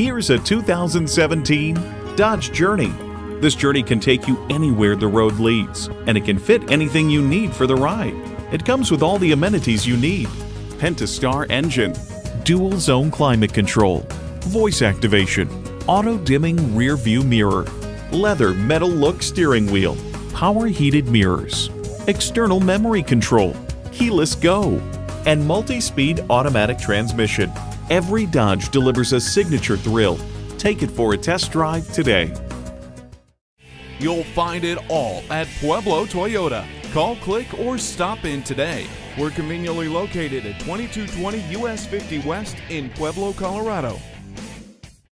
Here's a 2017 Dodge Journey. This Journey can take you anywhere the road leads, and it can fit anything you need for the ride. It comes with all the amenities you need. Pentastar engine, dual zone climate control, voice activation, auto dimming rear view mirror, leather metal look steering wheel, power heated mirrors, external memory control, keyless go, and multi-speed automatic transmission. Every Dodge delivers a signature thrill. Take it for a test drive today. You'll find it all at Pueblo Toyota. Call, click, or stop in today. We're conveniently located at 2220 US 50 West in Pueblo, Colorado.